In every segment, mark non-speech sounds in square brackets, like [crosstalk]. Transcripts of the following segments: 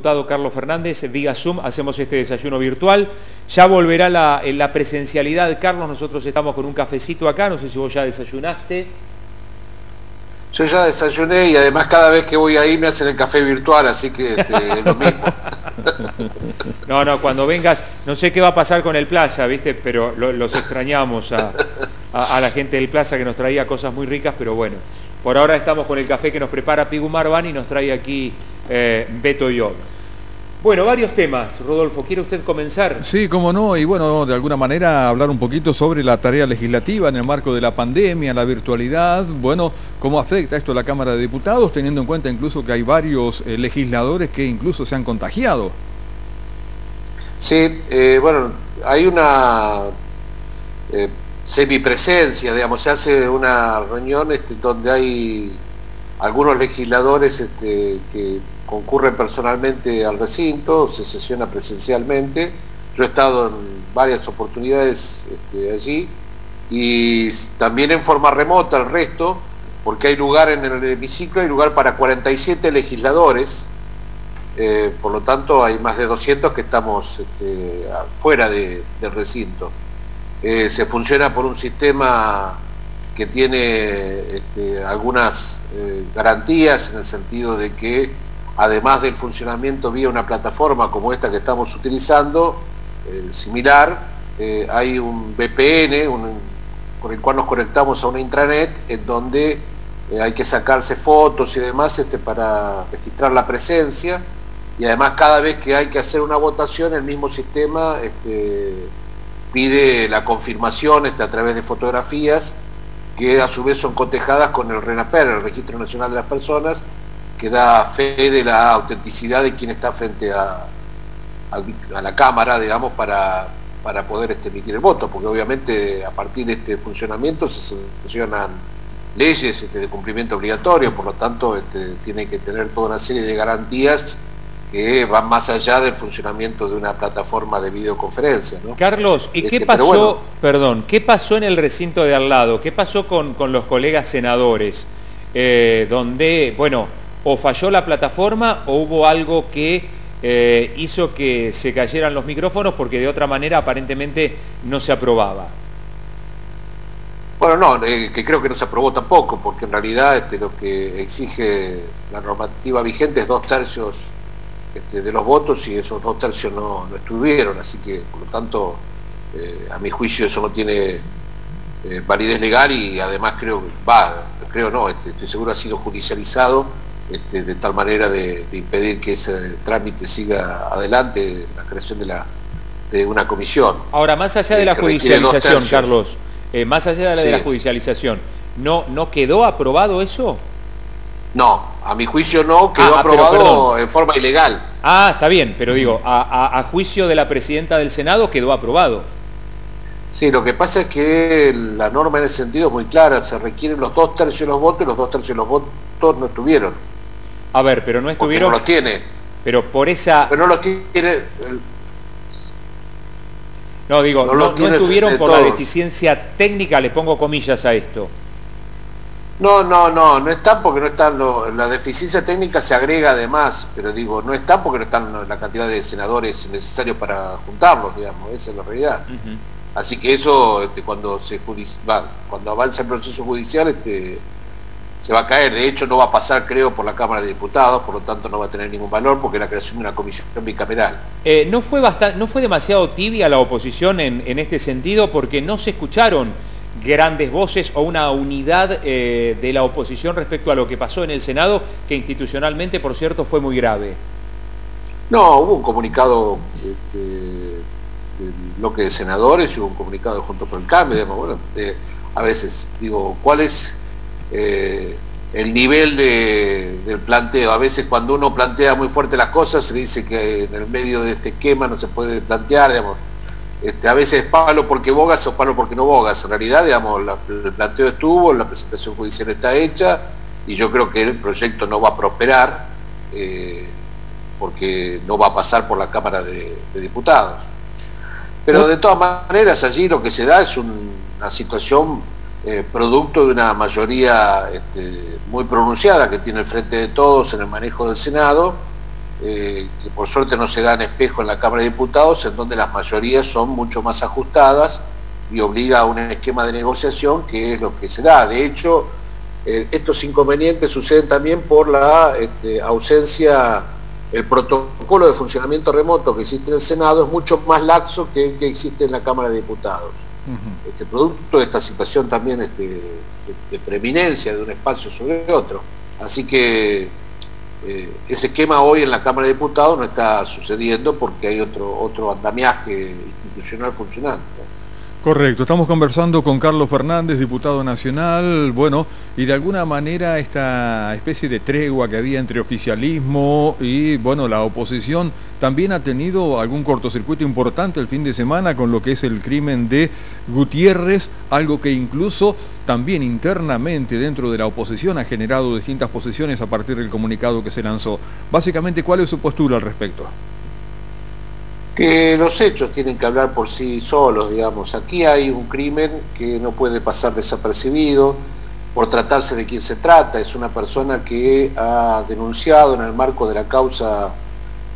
diputado Carlos Fernández, vía Zoom, hacemos este desayuno virtual. Ya volverá la, la, presencialidad, Carlos, nosotros estamos con un cafecito acá, no sé si vos ya desayunaste. Yo ya desayuné y además cada vez que voy ahí me hacen el café virtual, así que este, es lo mismo. [laughs] no, no, cuando vengas, no sé qué va a pasar con el Plaza, ¿viste? Pero los extrañamos a, la gente del Plaza que nos traía cosas muy ricas, pero bueno, por ahora estamos con el café que nos prepara Pigu Marvan y nos trae aquí eh, Beto yo. Bueno, varios temas. Rodolfo, ¿quiere usted comenzar? Sí, cómo no, y bueno, de alguna manera hablar un poquito sobre la tarea legislativa en el marco de la pandemia, la virtualidad, bueno, cómo afecta esto a la Cámara de Diputados, teniendo en cuenta incluso que hay varios eh, legisladores que incluso se han contagiado. Sí, eh, bueno, hay una semipresencia, digamos, se hace una reunión este, donde hay algunos legisladores este, que concurren personalmente al recinto, se sesiona presencialmente. Yo he estado en varias oportunidades este, allí y también en forma remota el resto, porque hay lugar en el hemiciclo, hay lugar para 47 legisladores, eh, por lo tanto hay más de 200 que estamos este, fuera del recinto. Eh, se funciona por un sistema que tiene este, algunas eh, garantías en el sentido de que además del funcionamiento vía una plataforma como esta que estamos utilizando, eh, similar, eh, hay un VPN con el cual nos conectamos a una intranet en donde hay que sacarse fotos y demás este, para registrar la presencia. Y además cada vez que hay que hacer una votación el mismo sistema este, pide la confirmación este, a través de fotografías que a su vez son cotejadas con el RENAPER, el Registro Nacional de las Personas, que da fe de la autenticidad de quien está frente a, la Cámara, digamos, para, para poder este, emitir el voto, porque obviamente a partir de este funcionamiento se sancionan leyes este, de cumplimiento obligatorio, por lo tanto este, tiene que tener toda una serie de garantías que van más allá del funcionamiento de una plataforma de videoconferencia. Carlos, ¿y qué este, pasó, perdón, qué pasó en el recinto de al lado? ¿Qué pasó con, los colegas senadores? Eh, donde, bueno, o falló la plataforma o hubo algo que eh, hizo que se cayeran los micrófonos porque de otra manera aparentemente no se aprobaba. Bueno, no, eh, que creo que no se aprobó tampoco, porque en realidad este, lo que exige la normativa vigente es dos tercios este, de los votos y esos dos tercios no, estuvieron, así que por lo tanto eh, a mi juicio eso no tiene eh, validez legal y además creo, va, creo no, este, estoy seguro ha sido judicializado este, de tal manera de, impedir que ese trámite siga adelante, la creación de, la, de una comisión. Ahora, más allá de la judicialización, Carlos, eh, más allá de la, judicialización, ¿no, ¿no quedó aprobado eso? No, a mi juicio no, quedó ah, aprobado en forma ilegal. Ah, está bien, pero digo, a, juicio de la presidenta del Senado quedó aprobado. Sí, lo que pasa es que la norma en ese sentido es muy clara, se requieren los dos tercios de los votos y los dos tercios de los votos no estuvieron. A ver, pero no estuvieron... no lo tiene. Pero por esa... Pero no lo tiene... No, digo, no, no estuvieron por la deficiencia técnica, le pongo comillas a esto. No, no, no, no están porque no están, la deficiencia técnica se agrega además, pero digo, no están porque no están la cantidad de senadores necesarios para juntarlos, digamos, esa es la realidad. Así que eso, este, cuando se va, cuando avanza el proceso judicial, este, se va a caer. De hecho, no va a pasar, creo, por la Cámara de Diputados, por lo tanto no va a tener ningún valor porque la creación de una comisión bicameral. Eh, ¿no, fue bastante, ¿No fue demasiado tibia la oposición en, en este sentido? Porque no se escucharon grandes voces o una unidad eh, de la oposición respecto a lo que pasó en el Senado, que institucionalmente, por cierto, fue muy grave. No, hubo un comunicado este, del bloque de senadores y hubo un comunicado junto con el cambio, bueno, a veces digo, ¿cuál es eh, el nivel del planteo? A veces cuando uno plantea muy fuerte las cosas se dice que en el medio de este esquema no se puede plantear, digamos, este, a veces palo porque bogas o palo porque no bogas. En realidad, digamos, el planteo estuvo, la presentación judicial está hecha y yo creo que el proyecto no va a prosperar eh, porque no va a pasar por la Cámara de, Diputados. Pero de todas maneras, allí lo que se da es una situación eh, producto de una mayoría este, muy pronunciada que tiene el Frente de Todos en el manejo del Senado eh, que por suerte no se da en espejo en la Cámara de Diputados, en donde las mayorías son mucho más ajustadas y obliga a un esquema de negociación que es lo que se da. De hecho, eh, estos inconvenientes suceden también por la este, ausencia, el protocolo de funcionamiento remoto que existe en el Senado es mucho más laxo que el que existe en la Cámara de Diputados. este, producto de esta situación también este, de, preeminencia de un espacio sobre otro. Así que eh, ese esquema hoy en la Cámara de Diputados no está sucediendo porque hay otro, otro andamiaje institucional funcionando. Correcto, estamos conversando con Carlos Fernández, diputado nacional, bueno, y de alguna manera esta especie de tregua que había entre oficialismo y, bueno, la oposición también ha tenido algún cortocircuito importante el fin de semana con lo que es el crimen de Gutiérrez, algo que incluso también internamente dentro de la oposición ha generado distintas posiciones a partir del comunicado que se lanzó. Básicamente, ¿cuál es su postura al respecto? Que los hechos tienen que hablar por sí solos, digamos. Aquí hay un crimen que no puede pasar desapercibido por tratarse de quien se trata. Es una persona que ha denunciado en el marco de la causa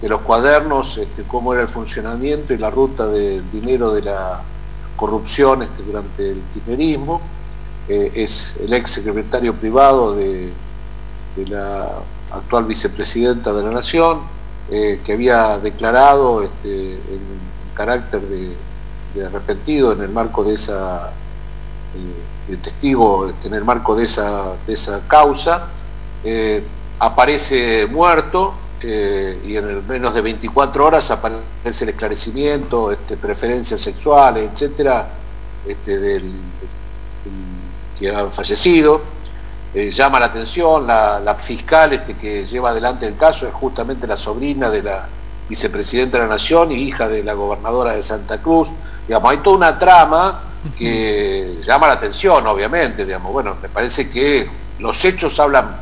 de los cuadernos este, cómo era el funcionamiento y la ruta del dinero de la corrupción este, durante el kirchnerismo. Eh, es el ex secretario privado de la actual vicepresidenta de la Nación, eh, que había declarado este, en carácter de, arrepentido en el marco de esa, eh, testigo, este, en el marco de esa, esa causa, eh, aparece muerto y en menos de 24 horas aparece el esclarecimiento, este, preferencias sexuales, etcétera, este, del, que ha fallecido. Eh, llama la atención, la, fiscal este, que lleva adelante el caso es justamente la sobrina de la vicepresidenta de la Nación y hija de la gobernadora de Santa Cruz. Digamos, hay toda una trama que llama la atención, obviamente. Digamos, bueno, me parece que los hechos hablan,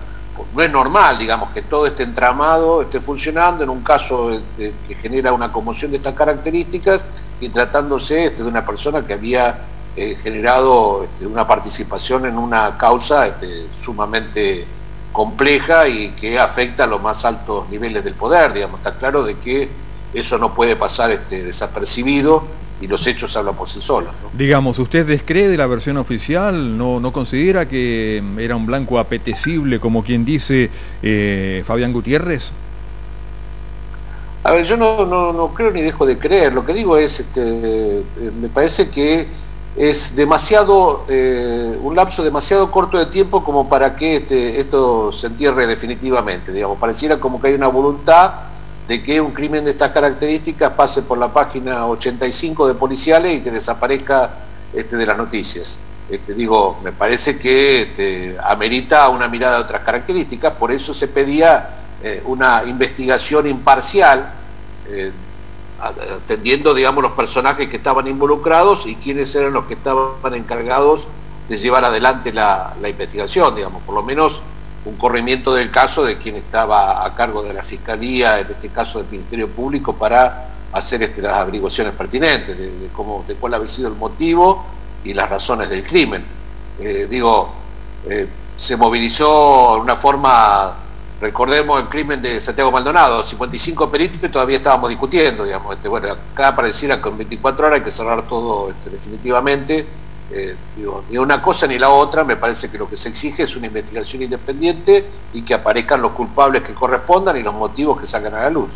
no es normal, digamos, que todo este entramado esté funcionando en un caso que genera una conmoción de estas características y tratándose este, de una persona que había eh, generado este, una participación en una causa este, sumamente compleja y que afecta a los más altos niveles del poder, digamos, está claro de que eso no puede pasar este, desapercibido y los hechos hablan por sí solos. Digamos, ¿usted descree de la versión oficial? ¿No, ¿No considera que era un blanco apetecible, como quien dice eh, Fabián Gutiérrez? A ver, yo no, no, creo ni dejo de creer. Lo que digo es, este, eh, me parece que es demasiado, eh, un lapso demasiado corto de tiempo como para que este, esto se entierre definitivamente, digamos, pareciera como que hay una voluntad de que un crimen de estas características pase por la página 85 de policiales y que desaparezca este, de las noticias. Este, digo, me parece que este, amerita una mirada de otras características, por eso se pedía eh, una investigación imparcial. Eh, atendiendo, digamos, los personajes que estaban involucrados y quiénes eran los que estaban encargados de llevar adelante la, investigación, digamos, por lo menos un corrimiento del caso de quien estaba a cargo de la Fiscalía, en este caso del Ministerio Público, para hacer este, las averiguaciones pertinentes de, cómo, de cuál había sido el motivo y las razones del crimen. Eh, digo, eh, se movilizó de una forma Recordemos el crimen de Santiago Maldonado, 55 peritos y todavía estábamos discutiendo, digamos. Este, bueno, acá pareciera en 24 horas hay que cerrar todo este, definitivamente. Eh, ni una cosa ni la otra, me parece que lo que se exige es una investigación independiente y que aparezcan los culpables que correspondan y los motivos que sacan a la luz.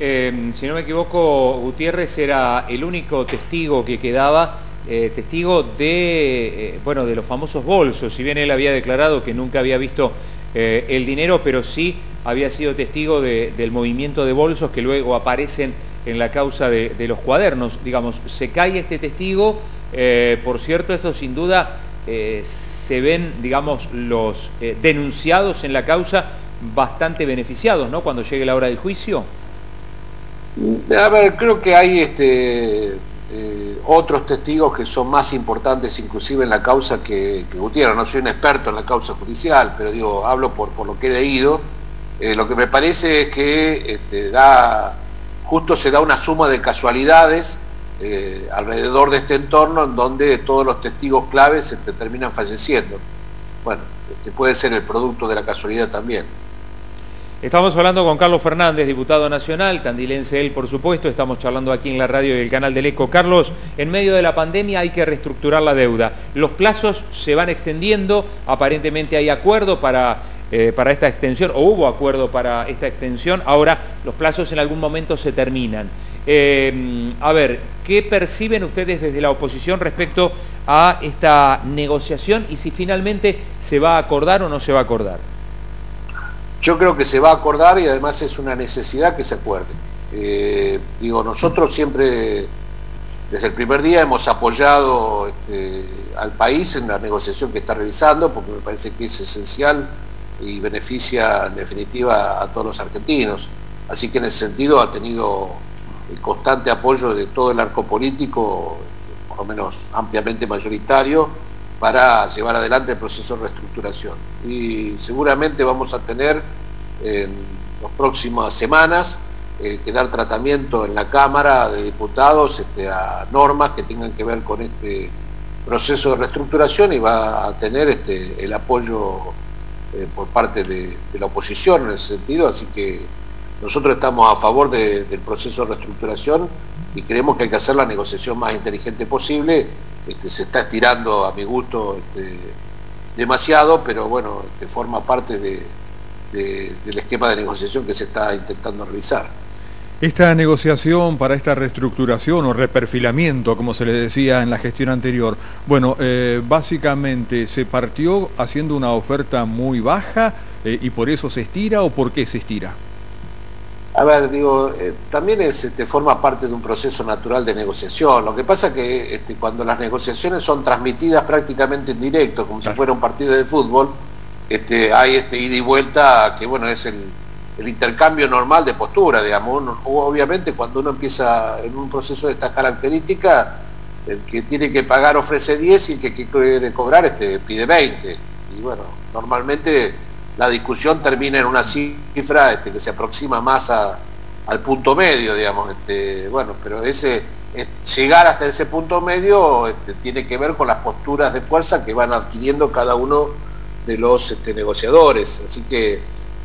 Eh, si no me equivoco, Gutiérrez era el único testigo que quedaba, eh, testigo de, bueno, de los famosos bolsos, si bien él había declarado que nunca había visto eh, el dinero, pero sí había sido testigo del movimiento de bolsos que luego aparecen en la causa de, los cuadernos. Digamos, se cae este testigo, eh, por cierto, esto sin duda eh, se ven, digamos, los denunciados en la causa bastante beneficiados, ¿no? Cuando llegue la hora del juicio. A ver, creo que hay este eh, otros testigos que son más importantes inclusive en la causa que, Gutiérrez. No soy un experto en la causa judicial, pero digo, hablo por, por lo que he leído. Eh, lo que me parece es que este, da, justo se da una suma de casualidades eh, alrededor de este entorno en donde todos los testigos claves este, terminan falleciendo. Bueno, este puede ser el producto de la casualidad también. Estamos hablando con Carlos Fernández, diputado nacional, tandilense él por supuesto, estamos charlando aquí en la radio y el canal del ECO. Carlos, en medio de la pandemia hay que reestructurar la deuda. Los plazos se van extendiendo, aparentemente hay acuerdo para, eh, para esta extensión, o hubo acuerdo para esta extensión, ahora los plazos en algún momento se terminan. Eh, a ver, ¿qué perciben ustedes desde la oposición respecto a esta negociación y si finalmente se va a acordar o no se va a acordar? Yo creo que se va a acordar y además es una necesidad que se acuerde. Eh, digo, nosotros siempre, desde el primer día, hemos apoyado este, al país en la negociación que está realizando, porque me parece que es esencial y beneficia en definitiva a todos los argentinos. Así que en ese sentido ha tenido el constante apoyo de todo el arco político, por lo menos ampliamente mayoritario, para llevar adelante el proceso de reestructuración. Y seguramente vamos a tener en las próximas semanas eh, que dar tratamiento en la Cámara de Diputados este, a normas que tengan que ver con este proceso de reestructuración y va a tener este, el apoyo eh, por parte de, la oposición en ese sentido, así que nosotros estamos a favor del proceso de reestructuración y creemos que hay que hacer la negociación más inteligente posible este, se está estirando a mi gusto este, demasiado, pero bueno, este, forma parte del esquema de negociación que se está intentando realizar. Esta negociación para esta reestructuración o reperfilamiento, como se le decía en la gestión anterior, bueno, eh, básicamente se partió haciendo una oferta muy baja eh, y por eso se estira o por qué se estira. A ver, digo, eh, también es, este, forma parte de un proceso natural de negociación. Lo que pasa es que este, cuando las negociaciones son transmitidas prácticamente en directo, como si fuera un partido de fútbol, este, hay este ida y vuelta que bueno es el, intercambio normal de postura, digamos. obviamente cuando uno empieza en un proceso de estas características, el que tiene que pagar ofrece 10 y el que quiere cobrar este, pide 20. Y bueno, normalmente la discusión termina en una cifra este, que se aproxima más al punto medio, digamos. Este, bueno, pero ese llegar hasta ese punto medio este, tiene que ver con las posturas de fuerza que van adquiriendo cada uno de los negociadores. Así que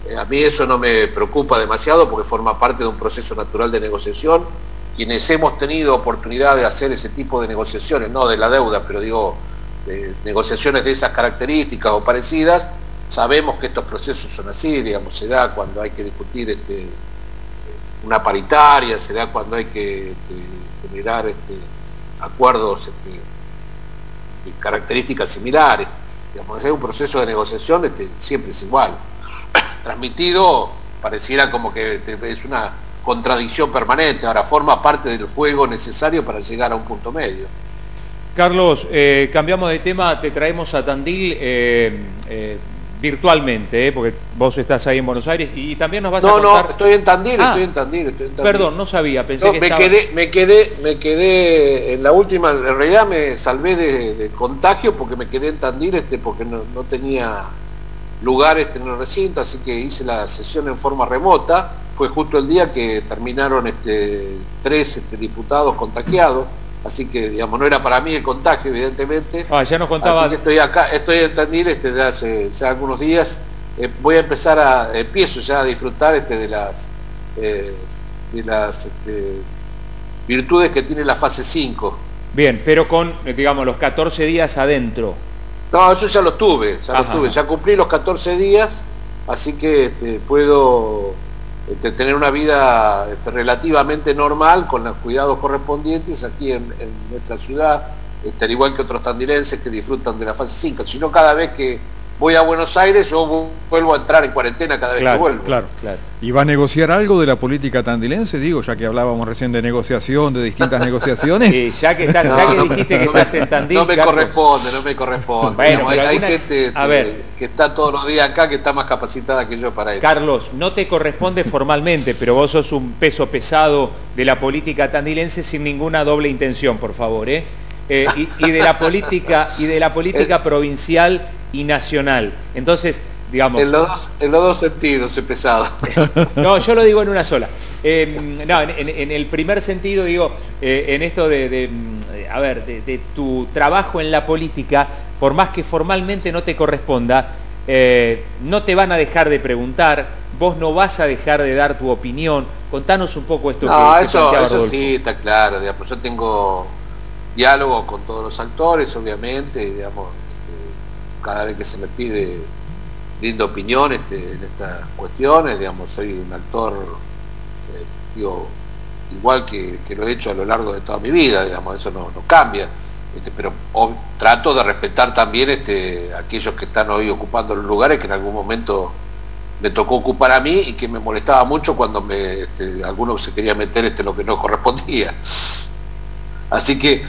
eh, a mí eso no me preocupa demasiado porque forma parte de un proceso natural de negociación. Quienes hemos tenido oportunidad de hacer ese tipo de negociaciones, no de la deuda, pero digo, negociaciones de esas características o parecidas, Sabemos que estos procesos son así, digamos, se da cuando hay que discutir este, una paritaria, se da cuando hay que este, generar este, acuerdos de características similares. Digamos, hay un proceso de negociación este, siempre es igual. [coughs] Transmitido pareciera como que es una contradicción permanente, ahora forma parte del juego necesario para llegar a un punto medio. Carlos, eh, cambiamos de tema, te traemos a Tandil. Eh, eh, virtualmente, ¿eh? porque vos estás ahí en Buenos Aires y, también nos vas a contar... No, estoy en Tandil, ah, estoy en Tandil, estoy en Tandil. Perdón, no sabía, pensé que me quedé, me quedé, me quedé, en la última, en realidad me salvé de, contagio porque me quedé en Tandil, este, porque no, tenía lugar este, en el recinto, así que hice la sesión en forma remota, fue justo el día que terminaron este, tres este, diputados contagiados, así que digamos no era para mí el contagio evidentemente. Ah, ya nos contaba así que estoy acá estoy en Tandil este de hace, algunos días. Eh, voy a empezar a empiezo ya a disfrutar este de las eh, de las este, virtudes que tiene la fase 5 bien pero con digamos los 14 días adentro. No eso ya lo tuve ya lo tuve. ya cumplí los 14 días así que este, puedo este, tener una vida este, relativamente normal con los cuidados correspondientes aquí en, nuestra ciudad, este, al igual que otros tandilenses que disfrutan de la fase 5, sino cada vez que voy a Buenos Aires, yo vuelvo a entrar en cuarentena cada vez que vuelvo. Claro, claro. ¿Y va a negociar algo de la política tandilense? Digo, ya que hablábamos recién de negociación, de distintas [laughs] negociaciones. Sí, ya que, estás, ya que dijiste que estás en Tandil. No me corresponde, no me corresponde. hay, gente que está todos los días acá que está más capacitada que yo para eso. Carlos, no te corresponde formalmente, pero vos sos un peso pesado de la política tandilense sin ninguna doble intención, por favor, ¿eh? eh y, de la política y de la política [laughs] eh, provincial y nacional. Entonces, digamos... En los dos, en los dos sentidos he pesado. [laughs] no, yo lo digo en una sola. Em, no, en, el primer sentido digo, eh, en esto de, a ver, de, tu trabajo en la política, por más que formalmente no te corresponda, eh, no te van a dejar de preguntar, vos no vas a dejar de dar tu opinión. Contanos un poco esto no, que, eso, eso sí, está claro, digamos, yo tengo diálogo con todos los actores, obviamente, digamos, cada vez que se me pide brindo opinión este, en estas cuestiones, digamos, soy un actor, eh, digo, igual que, lo he hecho a lo largo de toda mi vida, digamos, eso no, cambia. Este, pero trato de respetar también este, aquellos que están hoy ocupando los lugares que en algún momento me tocó ocupar a mí y que me molestaba mucho cuando me, este, alguno se quería meter este, lo que no correspondía. Así que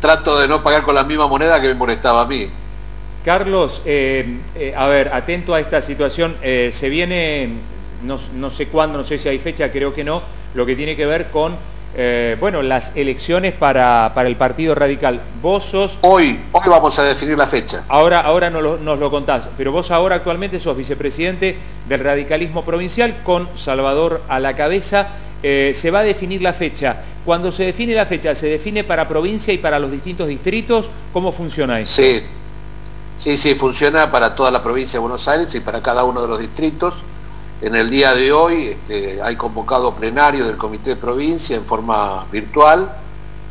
trato de no pagar con la misma moneda que me molestaba a mí. Carlos, eh, eh, a ver, atento a esta situación, eh, se viene, no, sé cuándo, no sé si hay fecha, creo que no, lo que tiene que ver con, bueno, las elecciones para, el Partido Radical. Vos sos... Hoy, hoy vamos a definir la fecha. Ahora, ahora nos, lo, nos lo contás, pero vos ahora actualmente sos vicepresidente del radicalismo provincial con Salvador a la cabeza. se va a definir la fecha. Cuando se define la fecha, ¿se define para provincia y para los distintos distritos? ¿Cómo funciona eso? Sí, Sí, sí, funciona para toda la provincia de Buenos Aires y para cada uno de los distritos. En el día de hoy este, hay convocado plenario del Comité de Provincia en forma virtual,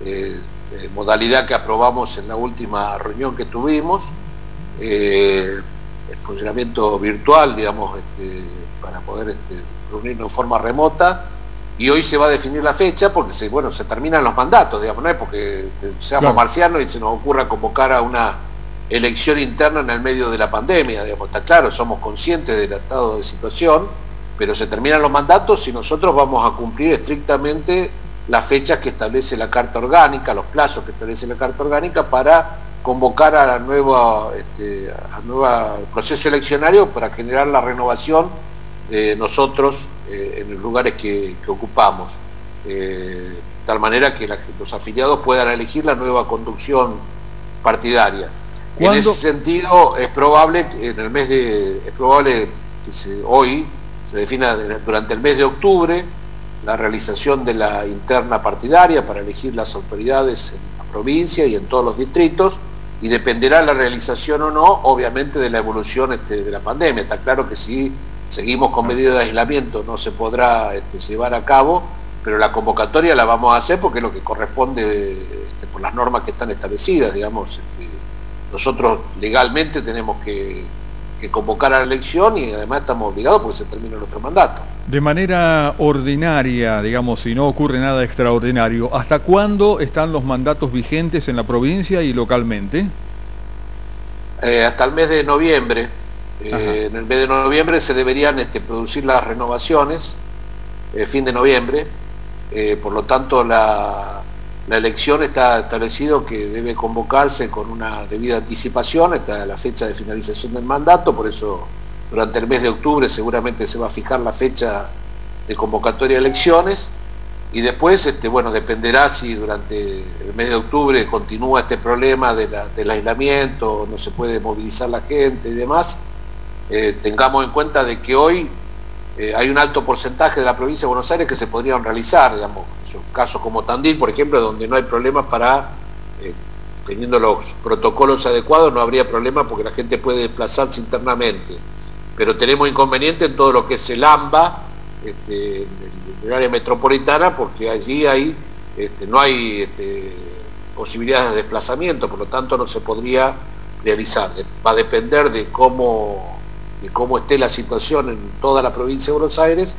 eh, eh, modalidad que aprobamos en la última reunión que tuvimos, eh, el funcionamiento virtual, digamos, este, para poder este, reunirnos en forma remota. Y hoy se va a definir la fecha porque se, bueno, se terminan los mandatos, digamos, no es porque seamos marcianos y se nos ocurra convocar a una elección interna en el medio de la pandemia, digamos, está claro, somos conscientes del estado de situación, pero se terminan los mandatos y nosotros vamos a cumplir estrictamente las fechas que establece la Carta Orgánica, los plazos que establece la Carta Orgánica para convocar a la nueva, este, proceso eleccionario para generar la renovación de nosotros eh, en los lugares que, ocupamos. Eh, de tal manera que los afiliados puedan elegir la nueva conducción partidaria. En ese sentido, es probable que en el mes de, es probable que hoy se defina durante el mes de octubre la realización de la interna partidaria para elegir las autoridades en la provincia y en todos los distritos y dependerá la realización o no, obviamente, de la evolución este, de la pandemia. Está claro que si seguimos con medidas de aislamiento no se podrá este, llevar a cabo, pero la convocatoria la vamos a hacer porque es lo que corresponde este, por las normas que están establecidas, digamos. Nosotros legalmente tenemos que, convocar a la elección y además estamos obligados porque se termina nuestro mandato. De manera ordinaria, digamos, si no ocurre nada extraordinario, ¿hasta cuándo están los mandatos vigentes en la provincia y localmente? Eh, hasta el mes de noviembre. Eh, en el mes de noviembre se deberían este, producir las renovaciones, eh, fin de noviembre, por lo tanto la, la elección está establecido que debe convocarse con una debida anticipación hasta la fecha de finalización del mandato, por eso durante el mes de octubre seguramente se va a fijar la fecha de convocatoria de elecciones. Y después, este, bueno, dependerá si durante el mes de octubre continúa este problema del aislamiento, no se puede movilizar la gente y demás, eh, tengamos en cuenta de que hoy eh, hay un alto porcentaje de la provincia de Buenos Aires que se podrían realizar, digamos, casos como Tandil, por ejemplo, donde no hay problemas para, eh, teniendo los protocolos adecuados, no habría problema porque la gente puede desplazarse internamente. Pero tenemos inconveniente en todo lo que es el AMBA, este, en el área metropolitana, porque allí este, no hay este, posibilidades de desplazamiento, por lo tanto no se podría realizar. Va a depender de cómo de cómo esté la situación en toda la provincia de Buenos Aires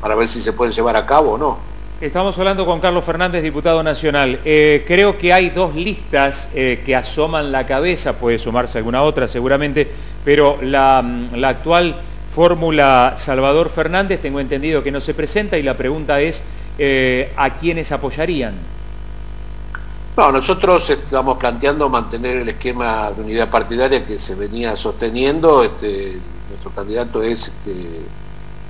para ver si se puede llevar a cabo o no. Estamos hablando con Carlos Fernández, diputado nacional. Eh, creo que hay dos listas eh, que asoman la cabeza, puede sumarse alguna otra seguramente, pero la, mm, actual fórmula Salvador Fernández, tengo entendido que no se presenta y la pregunta es, eh, ¿a quiénes apoyarían? No, nosotros estamos planteando mantener el esquema de unidad partidaria que se venía sosteniendo. Este, nuestro candidato es este,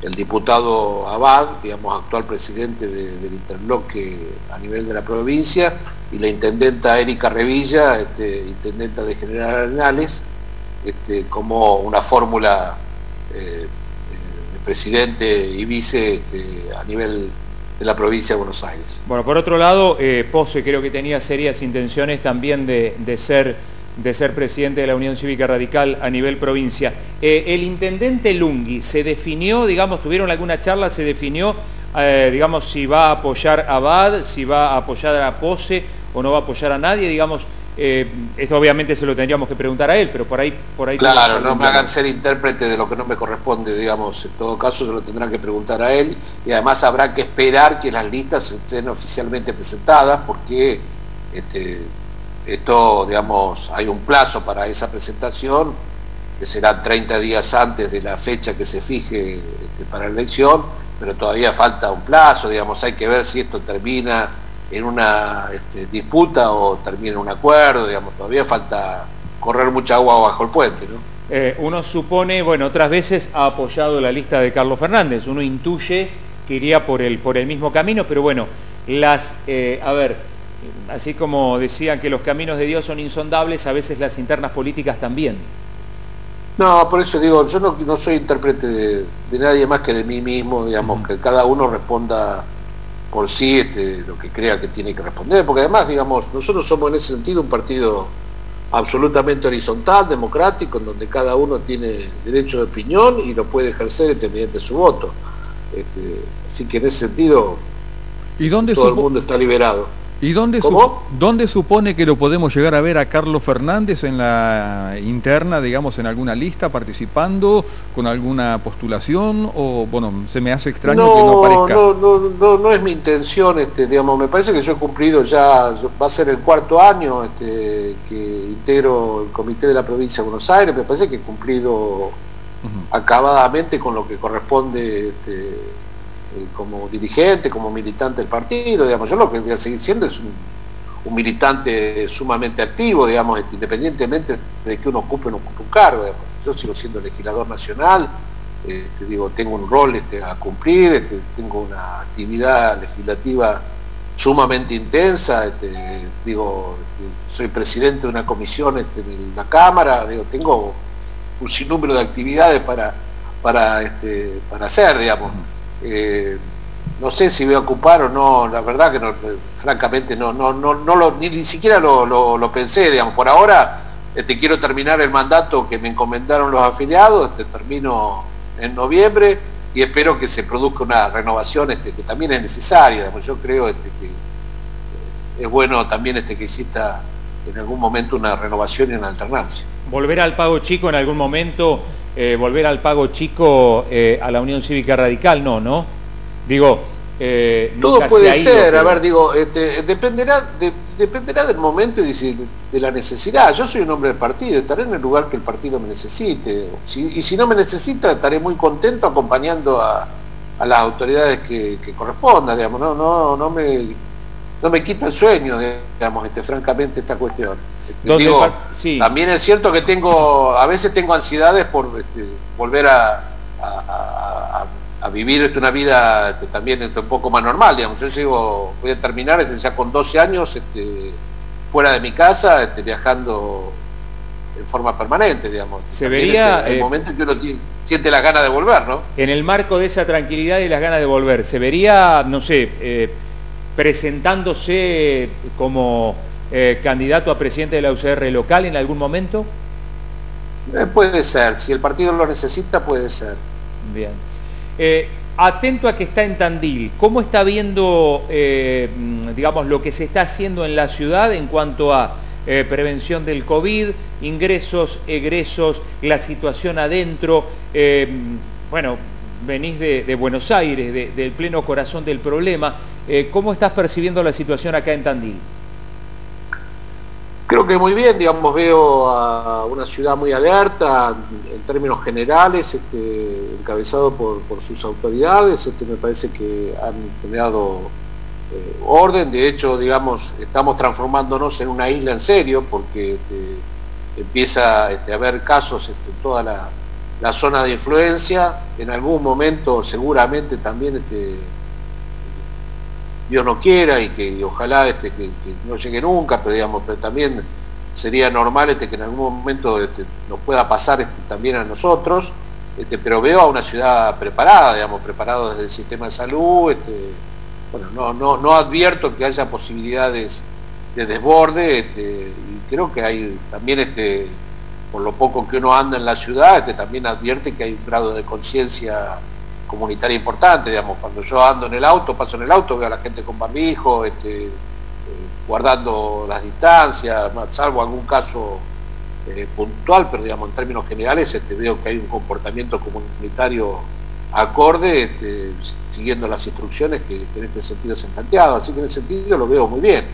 el diputado Abad, digamos, actual presidente del interbloque a nivel de la provincia, y la intendenta Erika Revilla, este, intendenta de General Arenales, este, como una fórmula eh, de presidente y vice este, a nivel de la provincia de Buenos Aires. Bueno, por otro lado, eh, creo que tenía serias intenciones también de, ser de ser presidente de la Unión Cívica Radical a nivel provincia. Eh, el intendente Lungui se definió, digamos, tuvieron alguna charla, se definió, eh, digamos, si va a apoyar a Bad, si va a apoyar a Pose o no va a apoyar a nadie, digamos, eh, esto obviamente se lo tendríamos que preguntar a él, pero por ahí... Por ahí claro, no me hagan ser intérprete de lo que no me corresponde, digamos, en todo caso se lo tendrán que preguntar a él. Y además habrá que esperar que las listas estén oficialmente presentadas porque este, esto, digamos, hay un plazo para esa presentación que será 30 días antes de la fecha que se fije este, para la elección, pero todavía falta un plazo, digamos, hay que ver si esto termina en una este, disputa o termina en un acuerdo, digamos, todavía falta correr mucha agua bajo el puente, ¿no? Eh, uno supone, bueno, otras veces ha apoyado la lista de Carlos Fernández, uno intuye que iría por el, por el mismo camino, pero bueno, las, eh, a ver, así como decían que los caminos de Dios son insondables, a veces las internas políticas también. No, por eso digo, yo no, soy intérprete de, nadie más que de mí mismo, digamos, que cada uno responda por sí este, lo que crea que tiene que responder, porque además, digamos, nosotros somos en ese sentido un partido absolutamente horizontal, democrático, en donde cada uno tiene derecho de opinión y lo puede ejercer este, mediante su voto. Este, así que en ese sentido, ¿Y dónde todo el mundo está liberado. ¿Y dónde, dónde supone que lo podemos llegar a ver a Carlos Fernández en la interna, digamos, en alguna lista, participando, con alguna postulación? O, bueno, se me hace extraño que no aparezca. No, no, no, no es mi intención, este, digamos, me parece que yo he cumplido ya, va a ser el cuarto año este, que integro el comité de la provincia de Buenos Aires, me parece que he cumplido acabadamente con lo que corresponde este, como dirigente, como militante del partido, digamos, yo lo que voy a seguir siendo es un, militante sumamente activo, digamos, este, independientemente de que uno ocupe o no ocupe un cargo, yo sigo siendo legislador nacional, este, digo, tengo un rol este, a cumplir, tengo una actividad legislativa sumamente intensa, digo, soy presidente de una comisión en la Cámara, digo, tengo un sinnúmero de actividades para, para, para hacer, digamos. Eh, no sé si voy a ocupar o no, la verdad que no, francamente no, no, no, ni, siquiera lo, pensé, digamos, por ahora este, quiero terminar el mandato que me encomendaron los afiliados, este, termino en noviembre y espero que se produzca una renovación este, que también es necesaria, digamos, yo creo este, que eh, es bueno también este, que exista en algún momento una renovación y una alternancia. Volver al pago chico en algún momento eh, volver al pago chico eh, a la Unión Cívica Radical, no, ¿no? Digo, eh, todo puede ser, a ver, digo, este, dependerá, dependerá del momento y de, la necesidad. Yo soy un hombre del partido, estaré en el lugar que el partido me necesite. y si no me necesita, estaré muy contento acompañando a, las autoridades que, que correspondan, digamos, no, no, no me no me quita el sueño, digamos, este, francamente, esta cuestión. Este, también es cierto que tengo, a veces tengo ansiedades por este, volver a, vivir este, una vida también un poco más normal, digamos. Yo llego, voy a terminar ya con 12 años fuera de mi casa, viajando en forma permanente, digamos. Se vería... el eh, momento en que uno siente las ganas de volver, ¿no? En el marco de esa tranquilidad y las ganas de volver, ¿se vería, no sé, eh, presentándose como eh, candidato a presidente de la UCR local en algún momento? Eh, puede ser, si el partido lo necesita, puede ser. Bien. Eh, atento a que está en Tandil, ¿cómo está viendo, digamos, lo que se está haciendo en la ciudad en cuanto a prevención del COVID, ingresos, egresos, la situación adentro? bueno, venís de, Buenos Aires, del pleno corazón del problema. ¿Cómo estás percibiendo la situación acá en Tandil? Creo que muy bien, digamos, veo a una ciudad muy alerta en términos generales, este, encabezado por, sus autoridades, este, me parece que han generado eh, orden, de hecho, digamos, estamos transformándonos en una isla en serio, porque este, empieza a haber casos en toda la, la zona de influencia, en algún momento seguramente también este, Dios no quiera y que ojalá este, que, no llegue nunca, pero digamos, pero también sería normal este, que en algún momento este, nos pueda pasar este, también a nosotros, este, pero veo a una ciudad preparada, digamos, preparado desde el sistema de salud, este, bueno, no, no, advierto que haya posibilidades desborde, este, y creo que hay también, este, por lo poco que uno anda en la ciudad, este, también advierte que hay un grado de conciencia comunitaria importante, digamos, cuando yo ando en el auto, paso en el auto, veo a la gente con barbijo, este, eh, guardando las distancias, salvo algún caso eh, puntual, pero digamos, en términos generales este, veo que hay un comportamiento comunitario acorde, este, siguiendo las instrucciones que, en este sentido se han planteado, así que en ese sentido lo veo muy bien,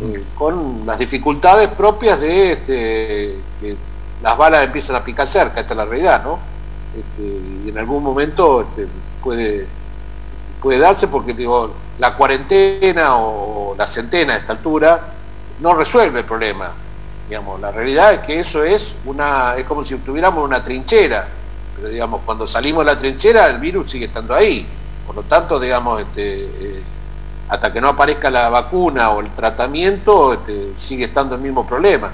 eh, con las dificultades propias de este, que las balas empiezan a picar cerca, esta es la realidad, ¿no? Este, y en algún momento este, puede, puede darse porque digo, la cuarentena o la centena a esta altura no resuelve el problema. Digamos, la realidad es que eso es una, es como si tuviéramos una trinchera, pero digamos, cuando salimos de la trinchera el virus sigue estando ahí. Por lo tanto, digamos, este, eh, hasta que no aparezca la vacuna o el tratamiento, este, sigue estando el mismo problema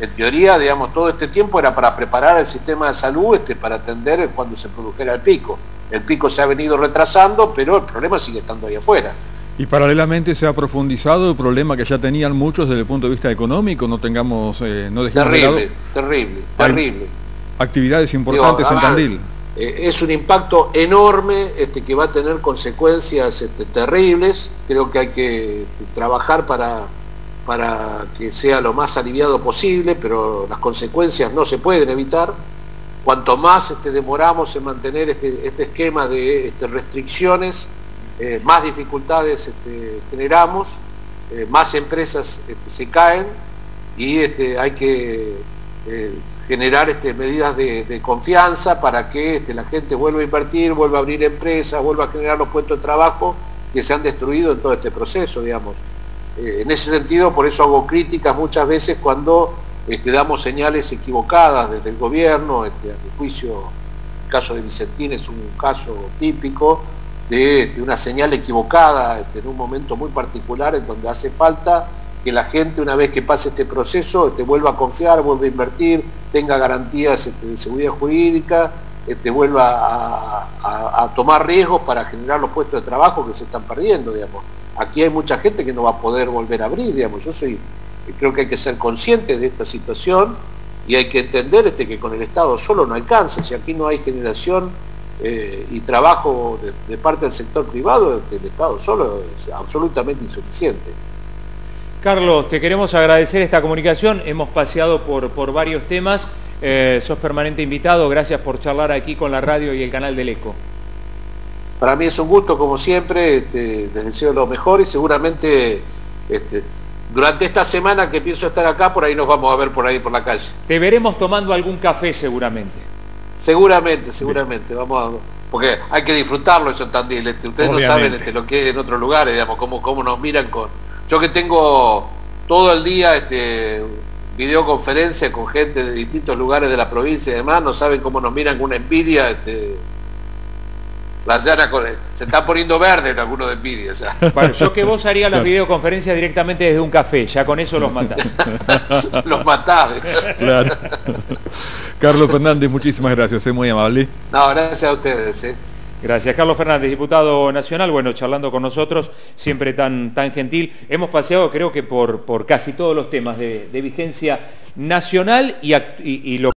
en teoría, digamos, todo este tiempo era para preparar el sistema de salud este, para atender cuando se produjera el pico. El pico se ha venido retrasando, pero el problema sigue estando ahí afuera. Y paralelamente se ha profundizado el problema que ya tenían muchos desde el punto de vista económico, no tengamos, eh, no dejemos Terrible, terrible, terrible. Actividades importantes en Tandil. Eh, es un impacto enorme este, que va a tener consecuencias este, terribles. Creo que hay que este, trabajar para para que sea lo más aliviado posible, pero las consecuencias no se pueden evitar. Cuanto más este, demoramos en mantener este, este esquema de este, restricciones, eh, más dificultades este, generamos, eh, más empresas se caen y hay que eh, generar medidas de, de, confianza para que la gente vuelva a invertir, vuelva a abrir empresas, vuelva a generar los puestos de trabajo que se han destruido en todo este proceso, digamos. Eh, en ese sentido, por eso hago críticas muchas veces cuando este, damos señales equivocadas desde el gobierno, este, mi juicio el caso de Vicentín es un caso típico de, una señal equivocada este, en un momento muy particular en donde hace falta que la gente una vez que pase este proceso este, vuelva a confiar, vuelva a invertir, tenga garantías de seguridad jurídica, vuelva a, a tomar riesgos para generar los puestos de trabajo que se están perdiendo, digamos aquí hay mucha gente que no va a poder volver a abrir, digamos, yo soy, creo que hay que ser conscientes de esta situación y hay que entender este, que con el Estado solo no alcanza, si aquí no hay generación eh, y trabajo de, parte del sector privado, el Estado solo es absolutamente insuficiente. Carlos, te queremos agradecer esta comunicación, hemos paseado por, por varios temas, eh, sos permanente invitado, gracias por charlar aquí con la radio y el canal del ECO. Para mí es un gusto, como siempre, este, les deseo lo mejor y seguramente este, durante esta semana que pienso estar acá, por ahí nos vamos a ver por ahí por la calle. Te veremos tomando algún café seguramente. Seguramente, seguramente. Vamos a, porque hay que disfrutarlo eso en Tandil. Este, ustedes no saben este, lo que es en otros lugares, digamos, cómo, cómo nos miran con. Yo que tengo todo el día este, videoconferencia con gente de distintos lugares de la provincia y demás, no saben cómo nos miran con una envidia. Este, la se está poniendo verde en alguno de envidia. [laughs] Bueno, yo que vos haría las videoconferencias directamente desde un café, ya con eso los matás. [laughs] los matás. Claro. Carlos Fernández, muchísimas gracias, es muy amable. No, gracias a ustedes. ¿eh? Gracias, Carlos Fernández, diputado nacional, bueno, charlando con nosotros, siempre tan, tan gentil. Hemos paseado creo que por, por casi todos los temas de, vigencia nacional y, y, y lo